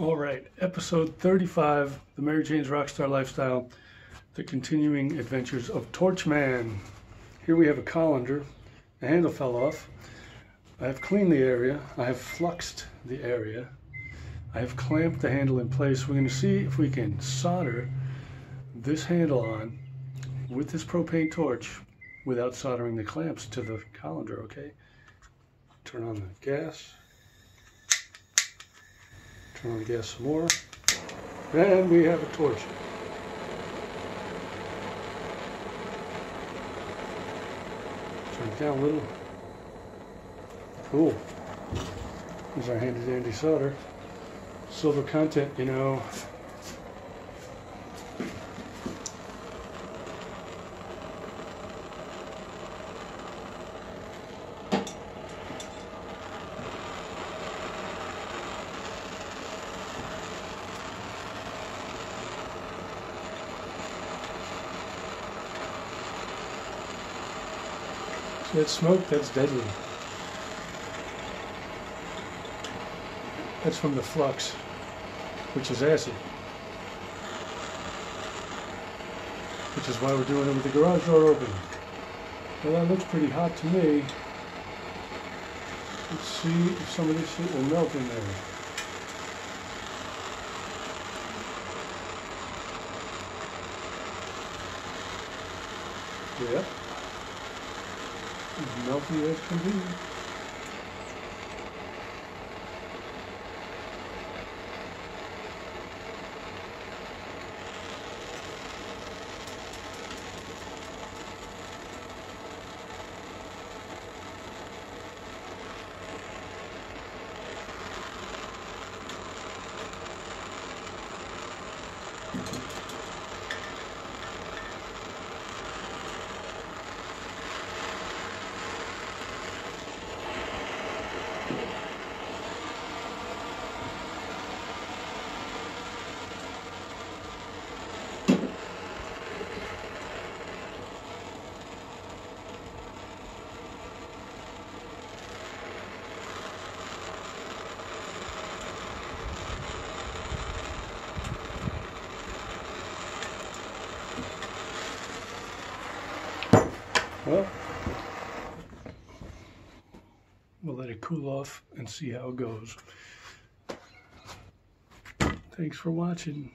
All right, episode 35, The Merry Jaynz Rockstar Lifestyle, The Continuing Adventures of Torchman. Here we have a colander. The handle fell off. I have cleaned the area. I have fluxed the area. I have clamped the handle in place. We're going to see if we can solder this handle on with this propane torch without soldering the clamps to the colander, okay? Turn on the gas. On the gas some more. And we have a torch. Turn it down a little. Cool. Here's our handy dandy solder. Silver content, you know. See that smoke? That's deadly. That's from the flux, which is acid. Which is why we're doing it with the garage door open. Well, that looks pretty hot to me. Let's see if some of this shit will melt in there. Yep. As melty as can be. Well, we'll let it cool off and see how it goes. Thanks for watching.